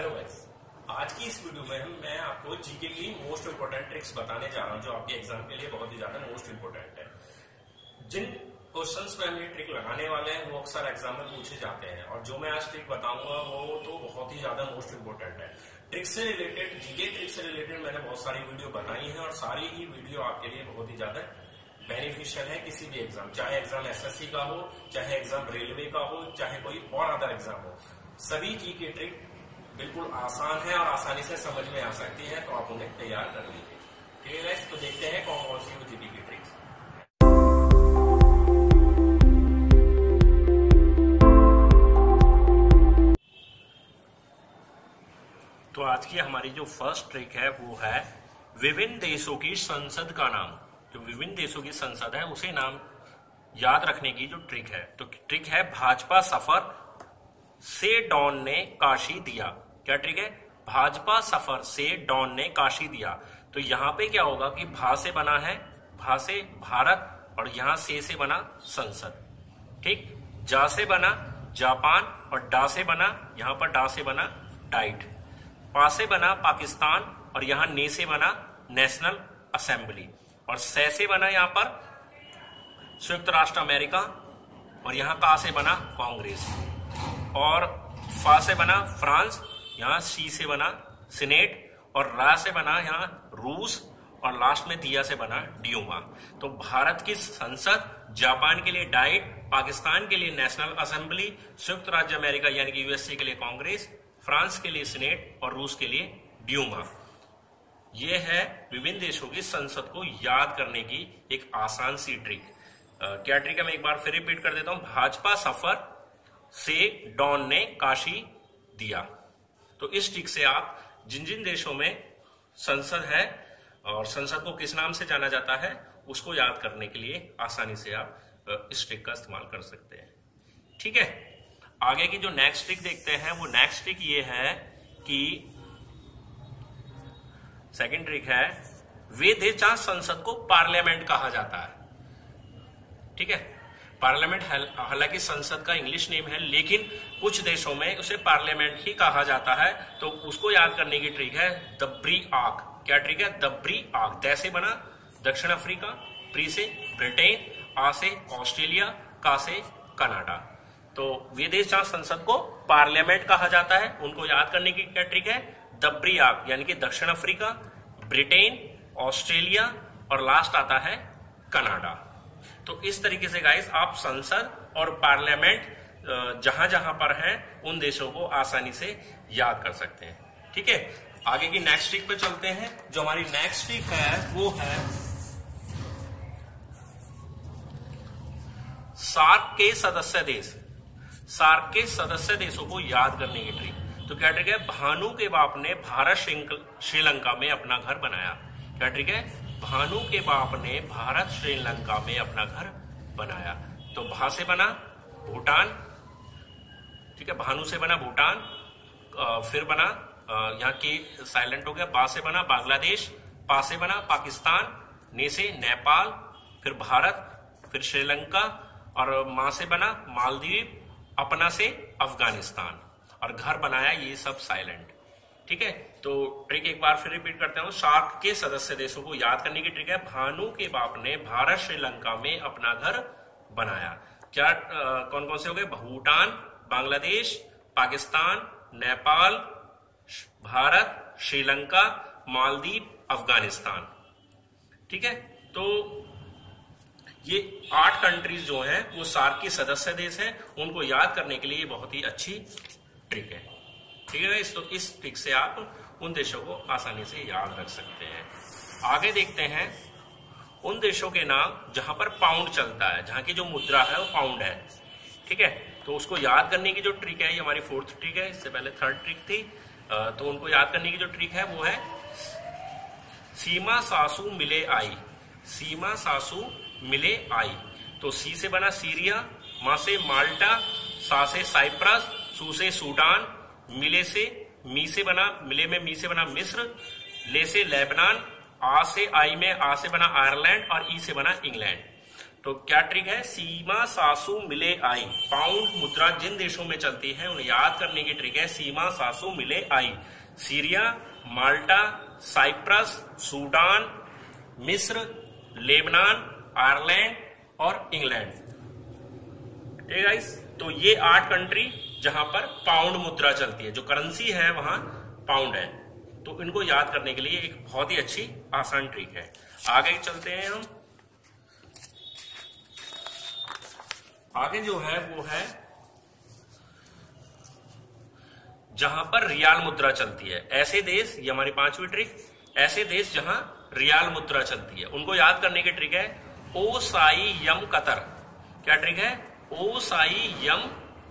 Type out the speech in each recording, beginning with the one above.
Hello guys आज की इस वीडियो में हम मैं आपको जीके की मोस्ट इंपोर्टेंट ट्रिक्स बताने जा रहा हूँ, जो आपके एग्ज़ाम के लिए बहुत ही ज़्यादा मोस्ट इंपोर्टेंट है। जिन क्वेश्चंस में हम ये ट्रिक लगाने वाले हैं, वो अक्सर एग्ज़ाम में पूछे जाते हैं। और जो मैं आज ट्रिक बताऊँगा, वो तो बहुत ही ज़्यादा मोस्ट इंपोर्टेंट है। ट्रिक से रिलेटेड जीके ट्रिक से रिलेटेड मैंने बहुत सारी वीडियो बनाई है, और सारी ही वीडियो आपके लिए बहुत ही ज़्यादा बेनिफिशियल है किसी भी एग्ज़ाम चाहे एग्ज़ाम एसएससी का हो, चाहे एग्ज़ाम रेलवे का हो, चाहे कोई और अदर एग्ज़ाम हो। सभी जी के ट्रिक बिल्कुल आसान है और आसानी से समझ में आ सकती है तो आप उन्हें तैयार कर लीजिए। ठीक है तो देखते हैं कौन कौन सी जीपी की ट्रिक्स तो आज की हमारी जो फ़र्स्ट ट्रिक है, वो है विभिन्न देशों की संसद का नाम। जो विभिन्न देशों की संसद है, उसे नाम याद रखने की जो ट्रिक है। तो ट्रिक है भाजपा सफ़र। से डॉन ने काशी दिया। क्या ट्रिक है? भाजपा सफ़र से डॉन ने काशी दिया। तो यहाँ पे क्या होगा कि भा से बना है, भा से भारत और यहाँ से से बना संसद। ठीक? जा से बना जापान और डा से बना, यहाँ पर डा से बना डाइट। पा से बना पाकिस्तान और यहाँ ने से बना नेशनल असेंबली। और सै से बना यहाँ पर संयुक्त राष्ट्र अमेरिका और यहाँ का से बना कांग्रेस। और फा से बना फ्रांस यहाँ सी से बना, सिनेट, और रा से बना यहाँ रूस, और लास्ट में दिया से बना ड्यूमा। तो भारत की संसद, जापान के लिए डाइट, पाकिस्तान के लिए नेशनल असेंबली, संयुक्त राज्य अमेरिका यानी कि यूएसए के लिए कांग्रेस, फ्रांस के लिए सीनेट, और रूस के लिए ड्यूमा। यह है विभिन्न देशों की संसद को याद करने की एक आसान सी ट्रिक। क्या ट्रिक है मैं एक बार फिर रिपीट कर देता हूँ? भाजपा सफ़र से डॉन ने काशी दिया। तो इस ट्रिक से आप जिन जिन देशों में संसद है और संसद को किस नाम से जाना जाता है, उसको याद करने के लिए आसानी से आप इस ट्रिक का इस्तेमाल कर सकते हैं। ठीक है? आगे की जो नेक्स्ट ट्रिक देखते हैं, वो नेक्स्ट ट्रिक ये है कि सेकंड ट्रिक है वे देश संसद को पार्लियामेंट कहा जाता है। ठीक है? पार्लियामेंट हालाँकि संसद का इंग्लिश नेम है, लेकिन कुछ देशों में उसे पार्लियामेंट ही कहा जाता है तो उसको याद करने की ट्रिक है दब्री आग। क्या ट्रिक है? दब्री आग। दै से बना दक्षिण अफ्रीका प्री से ब्रिटेन, आ से ऑस्ट्रेलिया, का से कनाडा। तो वे देश जहाँ संसद को पार्लियामेंट कहा जाता है, उनको याद करने की क्या ट्रिक है? दब्री आग, यानी कि दक्षिण अफ्रीका, ब्रिटेन, ऑस्ट्रेलिया, और लास्ट आता है कनाडा। तो इस तरीके से गाइस आप संसद और पार्लियामेंट जहाँ जहाँ पर हैं, उन देशों को आसानी से याद कर सकते हैं। ठीक है? आगे की नेक्स्ट ट्रिक पे चलते हैं। जो हमारी नेक्स्ट ट्रिक है, वो है सार्क के सदस्य देश। सार्क के सदस्य देशों को याद करने की ट्रिक तो क्या ट्रिक है? भानु के बाप ने भारत श्रीलंका में अपना घर बनाया। क्या ट्रिक है? भानु के बाप ने भारत श्रीलंका में अपना घर बनाया। तो भा से बना भूटान। ठीक है, भानु से बना भूटान फिर बना यहाँ की साइलेंट हो गया बा से बना बांग्लादेश पा से बना पाकिस्तान ने से नेपाल, फिर भारत, फिर श्रीलंका, और माँ से बना मालदीव, अपना से अफ़गानिस्तान। और घर बनाया ये सब साइलेंट। ठीक है? तो ट्रिक एक बार फिर रिपीट करते हूँ। सार्क के सदस्य देशों को याद करने की ट्रिक है। भानु के बाप ने भारत श्रीलंका में अपना घर बनाया। क्या आ, कौन कौन से हो गए? भूटान बांग्लादेश पाकिस्तान नेपाल भारत श्रीलंका मालदीव अफ़गानिस्तान। ठीक है? तो ये आठ कंट्रीज़ जो हैं वो सार्क के सदस्य देश हैं। उनको याद करने के लिए बहुत ही अच्छी ट्रिक है। ठीक है तो इस ट्रिक से आप उन देशों को आसानी से याद रख सकते हैं। आगे देखते हैं। उन देशों के नाम जहाँ पर पाउंड चलता है, जहाँ की जो मुद्रा है वो पाउंड है। ठीक है? तो उसको याद करने की जो ट्रिक है, ये हमारी फोर्थ ट्रिक है। इससे पहले थर्ड ट्रिक थी। तो उनको याद करने की जो ट्रिक है वो है, सीमा सासू मिले आई। सीमा सासू मिले आई। तो सी से बना सीरिया, मा से माल्टा, सा से साइप्रस, सू से सूडान मिले से मी से बना, मिले में मी से बना मिस्र, ले से लेबनान, आ से आई में, आ से बना आयरलैंड और ई से बना इंग्लैंड। तो क्या ट्रिक है? सीमा सासू मिले आई। पाउंड मुद्रा जिन देशों में चलती है, उन्हें याद करने की ट्रिक है सीमा सासू मिले आई। सीरिया, माल्टा, साइप्रस, सूडान, मिस्र, लेबनान, आयरलैंड और इंग्लैंड। ठीक है तो ये आठ कंट्री जहाँ पर पाउंड मुद्रा चलती है, जो करेंसी है, वहाँ पाउंड है। तो इनको याद करने के लिए एक बहुत ही अच्छी, आसान ट्रिक है। आगे चलते हैं हम। आगे जो है, वो है जहाँ पर रियाल मुद्रा चलती है। ऐसे देश, ये हमारी पांचवी ट्रिक ऐसे देश जहाँ रियाल मुद्रा चलती है। उनको याद करने की ट्रिक है, ओ साई यम कतर। क्या ट्रिक है? ओ साई यम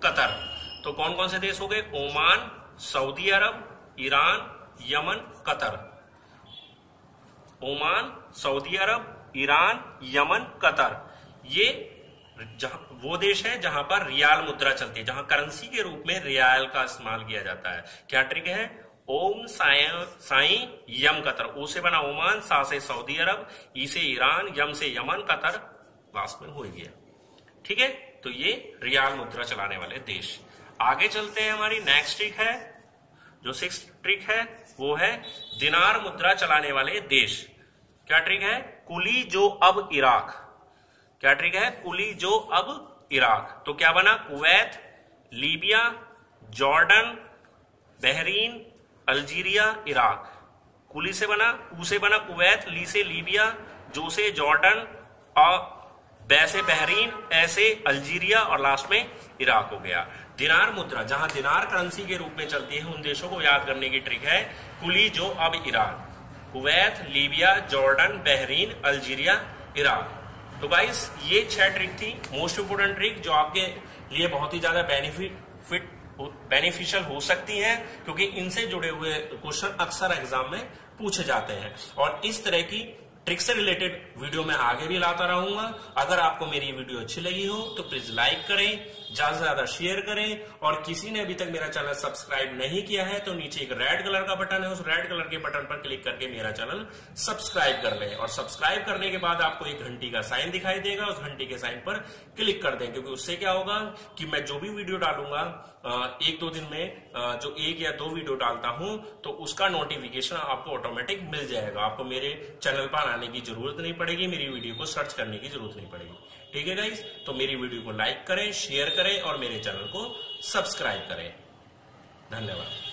कतर। तो कौन कौन से देश हो गए? Oman, Saudi Arab, Iran, Yemen, Qatar. Oman, Saudi Arab, Iran, Yemen, Qatar. ये वो देश है जहाँ पर रियाल मुद्रा चलती है, जहाँ करेंसी के रूप में रियाल का इस्तेमाल किया जाता है। क्या ट्रिक है? ओम साय, साई, यम, कतर। ओ से बना ओमान, सा से सऊदी अरब, ई से ईरान, यम से यमन, कतर। लास्ट में हो गया। ठीक है? तो ये रियाल मुद्रा चलाने वाले देश। आगे चलते हैं हमारी नेक्स्ट ट्रिक है, जो सिक्स ट्रिक है, वो है दिनार मुद्रा चलाने वाले देश। क्या ट्रिक है? कुली जो अब इराक। क्या ट्रिक है? कुली जो अब इराक। तो क्या बना? Kuwait, Libya, Jordan, Bahrain, Algeria, Iraq. कुली से बना कू से बना कुवैत, ली से लीबिया, जो से जॉर्डन और बै से बहरीन ऐसे अल्जीरिया और लास्ट में इराक हो गया। दिनार मुद्रा, जहाँ दिनार करेंसी के रूप में चलती है, उन देशों को याद करने की ट्रिक है, कुली जो अब Iran, Kuwait, Libya, Jordan, Bahrain, Algeria Iraq तो गाइस ये छह ट्रिक थी मोस्ट इंपोर्टेंट ट्रिक जो आपके लिए बहुत ही ज़्यादा बेनिफिट बेनिफिशियल हो सकती हैं, क्योंकि इनसे जुड़े हुए क्वेश्चन अक्सर एग्ज़ाम में पूछे जाते हैं। और इस तरह की ट्रिक से रिलेटेड वीडियो मैं आगे भी लाता रहूँगा। अगर आपको मेरी वीडियो अच्छी लगी हो तो प्लीज़ लाइक करें ज़्यादा से ज़्यादा शेयर करें। और किसी ने अभी तक मेरा चैनल सब्सक्राइब नहीं किया है तो नीचे एक रेड कलर का बटन है। उस रेड कलर के बटन पर क्लिक करके मेरा चैनल सब्सक्राइब कर लें। और सब्सक्राइब करने के बाद आपको एक घंटी का साइन दिखाई देगा। उस घंटी के साइन पर क्लिक कर दें, क्योंकि उससे क्या होगा कि मैं जो भी वीडियो डालूँगा एक दो दिन में जो एक या दो वीडियो डालता हूँ तो उसका नोटिफिकेशन आपको ऑटोमेटिक मिल जाएगा। आपको मेरे चैनल पर आने की ज़रूरत नहीं पड़ेगी, मेरी वीडियो को सर्च करने की ज़रूरत नहीं पड़ेगी। ठीक है गाइज़ तो मेरी वीडियो को लाइक करें शेयर करें और मेरे चैनल को सब्सक्राइब करें। धन्यवाद।